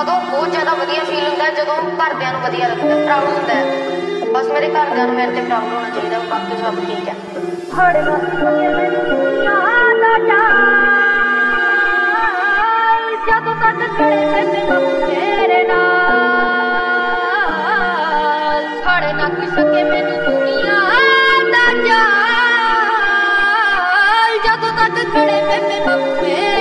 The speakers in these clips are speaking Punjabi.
ਉਦੋਂ ਬਹੁਤ ਜ਼ਿਆਦਾ ਵਧੀਆ ਫੀਲ ਹੁੰਦਾ ਜਦੋਂ ਘਰਦਿਆਂ ਨੂੰ ਵਧੀਆ ਲੱਗਦਾ ਪ੍ਰਾਊਡ ਹੁੰਦਾ ਹੈ। ਬਸ ਮੇਰੇ ਘਰਦਿਆਂ ਨੂੰ ਮੇਰੇ ਤੇ ਪ੍ਰਾਊਡ ਹੋਣਾ ਚਾਹੀਦਾ ਬਾਕੀ ਸਭ ਠੀਕ ਹੈ। ਹੜ ਮੱਥੇ ਜਦੋਂ ਤੱਕ ਖੜੇ ਪੈਸੇ ਬਾਬੂ ਨਾਲ। ਫੜ ਨਾ ਕੋਈ ਸਕੇ ਮੈਨੂੰ ਦੁਨੀਆ ਦਾ ਜਾਲ ਜਦੋਂ ਤੱਕ ਖੜੇ ਪੈਸੇ ਮੇਰੇ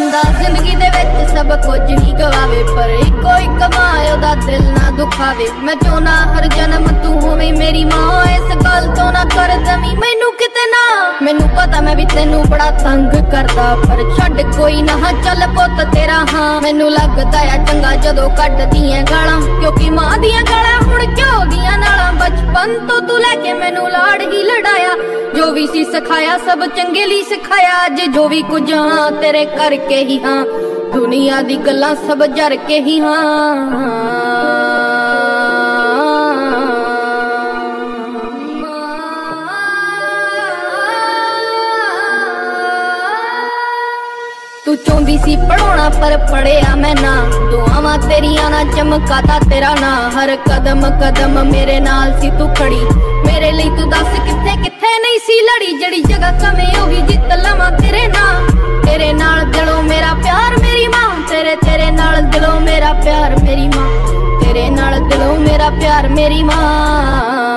ਬੰਦਾ ਜ਼ਿੰਦਗੀ ਦੇ ਵਿੱਚ ਸਭ ਕੁਝ ਹੀ ਗਵਾਵੇ, ਪਰ ਇੱਕੋ ਇੱਕ ਮਾਂ ਉਹਦਾ ਦਿਲ ਨਾ ਦੁਖਾਵੇ। ਮੈਂ ਚਾਹੁੰਨਾ ਹਰ ਜਨਮ ਤੂੰ ਹੋਵੇਂ ਮੇਰੀ ਮਾਂ, ਇਸ ਗੱਲ ਤੋਂ ਨਾ ਕਰ ਦਵੀਂ ਮੈਨੂੰ ਕਿਤੇ ਨਾ। ਮੈਨੂੰ ਪਤਾ ਮੈਂ ਵੀ ਤੈਨੂੰ ਬੜਾ ਤੰਗ ਕਰਦਾ, ਪਰ ਛੱਡ ਕੋਈ ਨਾ ਚੱਲ ਪੁੱਤ ਤੇਰਾ, ਹਾਂ। ਮੈਨੂੰ ਲੱਗਦਾ ਆ ਚੰਗਾ ਜਦੋਂ ਕੱਢਦੀ ਕੱਢਦੀਆਂ ਗਾਲਾਂ, ਕਿਉਂਕਿ ਮਾਂ ਦੀਆਂ ਗਾਲਾਂ ਹੁਣ ਕਿਉਂ ਦੀਆਂ ਨਾਲਾਂ ਬਚਪਨ ਤੋਂ ਤੂੰ ਲੈ ਕੇ ਮੈਨੂੰ ਲਾੜ ਹੀ ਲੜਾਇਆ। ਜੋ ਵੀ ਸੀ ਸਿਖਾਇਆ, ਸਭ ਚੰਗੇ ਲਈ ਸਿਖਾਇਆ। ਅੱਜ ਜੋ ਵੀ ਕੁਝ ਹਾਂ, ਤੇਰੇ ਕਰਕੇ ਹੀ ਹਾਂ। ਦੁਨੀਆ ਦੀ ਗੱਲਾਂ ਸਭ ਜਰ ਕੇ ਹੀ ਹਾਂ। ਤੂੰ ਚਾਹੁੰਦੀ ਸੀ ਪੜਾਉਣਾ ਪਰ ਪੜਿਆ ਮੈਂ ਨਾ। ਦੁਆਵਾਂ ਤੇਰੀਆਂ ਨਾ ਚਮਕਾਤਾ ਤੇਰਾ ਨਾ। ਹਰ ਕਦਮ ਕਦਮ ਮੇਰੇ ਨਾਲ ਸੀ ਤੂੰ ਖੜੀ। ਮੇਰੇ ਲਈ ਤੂੰ ਦੱਸ ਕਿੱਥੇ ਕਿੱਥੇ ਨਹੀਂ ਸੀ ਲੜੀ, ਜਿਹੜੀ ਜਗ੍ਹਾ ਕਮੇ ਉਹੀ ਜਿੱਤ ਲਵਾਂ ਤੇਰੇ ਨਾਲ ਤੇਰੇ ਨਾਲ ਦਿਲੋਂ ਮੇਰਾ ਪਿਆਰ ਮੇਰੀ ਮਾਂ। ਤੇਰੇ ਤੇਰੇ ਨਾਲ ਦਿਲੋਂ ਮੇਰਾ ਪਿਆਰ ਮੇਰੀ ਮਾਂ। ਤੇਰੇ ਨਾਲ ਦਿਲੋਂ ਮੇਰਾ ਪਿਆਰ ਮੇਰੀ ਮਾਂ।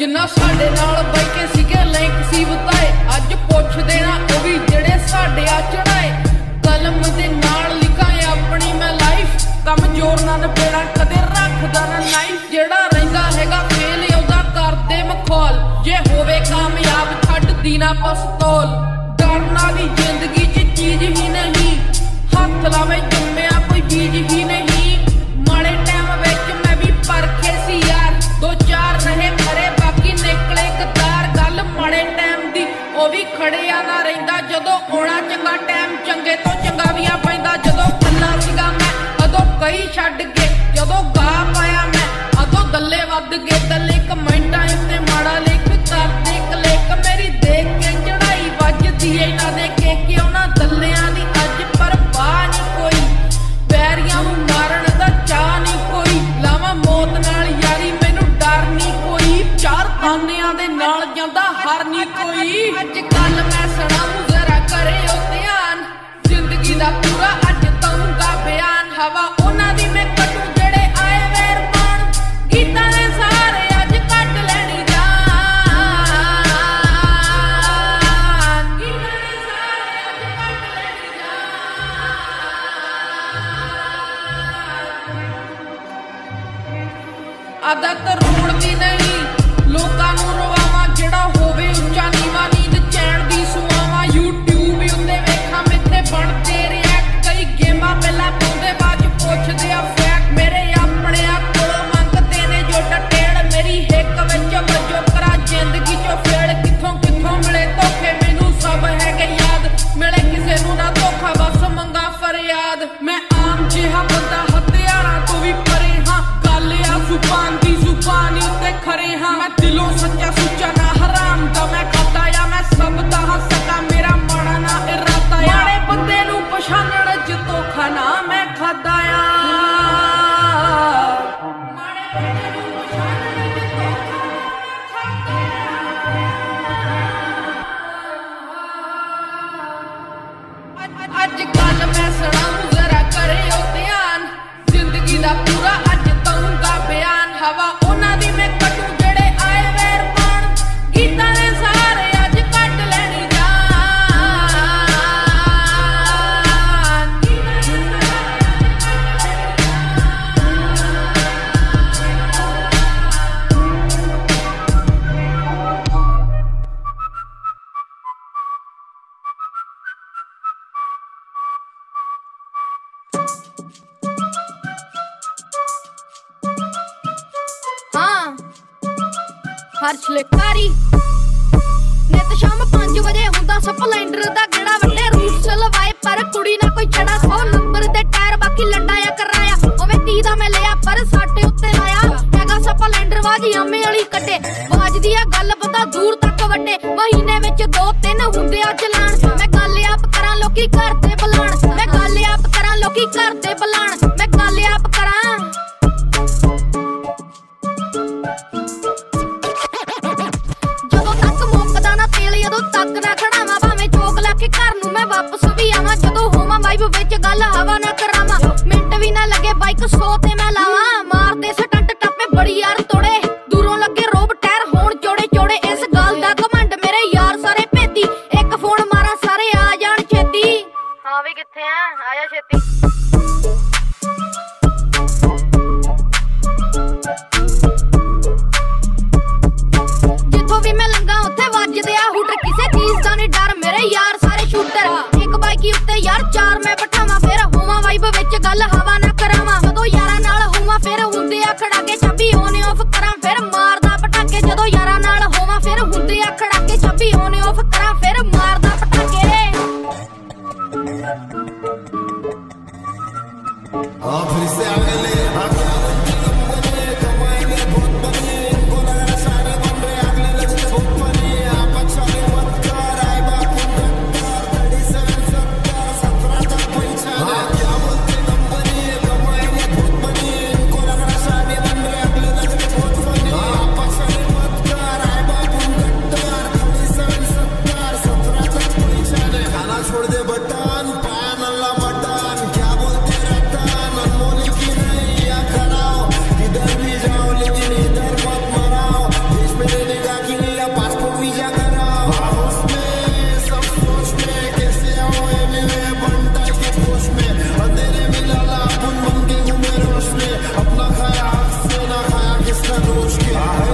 ਜਿੰਨਾ ਸਾਡੇ ਨਾਲ ਬੈਠੇ ਸੀਗੇ ਲਿੰਕ ਸੀ ਬਤਾਏ। ਅੱਜ ਪੁੱਛ ਦੇਣਾ ਉਹ ਵੀ ਜਿਹੜੇ ਸਾਡੇ ਆ ਚੜਾਏ ਕਲਮ ਦੇ ਨਾਲ ਜਦੋਂ ਗਾ ਪਾਇਆ ਮੈਂ ਅਦੋਂ ਦੱਲੇ ਵੱਧ ਗਏ। ਦੱਲੇ ਕਮੈਂਟਾਂ ਉੱਤੇ ਮਾੜਾ ਲਿਖ ਕਰਦੇ, ਕਲਿੱਕ ਮੇਰੀ ਦੇਖ ਕੇ ਚੜਾਈ ਵੱਜਦੀ ਏ। ਨਾ ਦੇ ਕੇ ਉਹਨਾਂ ਦੱਲਿਆਂ ਦੀ ਆਦਤ ਨਹੀਂ। ਲੋਕਾਂ ਨੂੰ ਰਵਾਵਾਂ ਹਰਸ਼ ਲੇਕਾਰੀ ਨਿਤ ਸ਼ਾਮ 5 ਵਜੇ ਹੁੰਦਾ ਸਪਲੈਂਡਰ ਦਾ ਗੇੜਾ। ਵੱਡੇ ਰੂਟਸ ਲਵਾਏ ਪਰ ਕੁੜੀ ਨਾ ਕੋਈ ਛੜਾ। 100 ਨੰਬਰ ਦੇ ਟਾਇਰ ਬਾਕੀ ਲੰਡਾਇਆ ਕਰਾਇਆ। ਉਵੇਂ 30 ਦਾ ਮੈਂ ਲਿਆ ਪਰ ਸਾਡੇ ਉੱਤੇ ਲਾਇਆ। ਹੈਗਾ ਸਪਲੈਂਡਰ ਵਾਜੀ ਅੰਮੇ ਵਾਲੀ ਕੱਢੇ ਵੱਜਦੀ ਆ ਗੱਲ ਪਤਾ ਦੂਰ ਤੱਕ ਵੱਡੇ। ਮਹੀਨੇ ਵਿੱਚ ਦੋ ਤਿੰਨ ਹੁੰਦੇ ਆ ਚਲਾਣ ਮੈਂ ਗੱਲ ਆਪ ਕਰਾਂ, ਲੋਕੀ ਘਰ ਹੋਵਾਂ ਵਿੱਚ ਗੱਲ ਹਵਾ ਨਾ ਕਰਾਵਾਂ। ਮਿੰਟ ਵੀ ਨਾ ਲੱਗੇ ਬਾਈਕ 100 ਤੇ ਮੈਂ ਲਾਵਾਂ। ਮਾਰਦੇ ਸਟੰਟ ਟੱਪੇ ਬੜੀ ਯਾਰ ਤੋੜੇ। ਦੂਰੋਂ ਲੱਗੇ ਰੋਬ ਟਾਇਰ ਹੋਣ ਚੋੜੇ ਚੋੜੇ ਇਸ ਗੱਲ ਦਾ ਘਮੰਡ ਮੇਰੇ ਯਾਰ ਸਾਰੇ ਭੇਤੀ। ਇੱਕ ਫੋਨ ਮਾਰਾਂ ਸਾਰੇ ਆ ਜਾਣ ਛੇਤੀ। ਹਾਂ ਵੀ ਕਿੱਥੇ ਆ? ਆਇਆ ਛੇਤੀ। ਜਿੱਥੋਂ ਵੀ ਮੈਂ ਲੰਗਾ ਉੱਥੇ ਵੱਜਦੇ ਆ ਹੂਟਰ। ਕਿਸੇ ਚੀਜ਼ ਦਾ ਨਹੀਂ ਡਰ। ਮੇਰੇ ਯਾਰ ਸਾਰੇ ਸ਼ੂਟਰ। ਇੱਕ ਬਾਈਕੀ ਉੱਤੇ ਯਾਰ ਚਾਰ I'm gonna live. I'm gonna. Just kidding.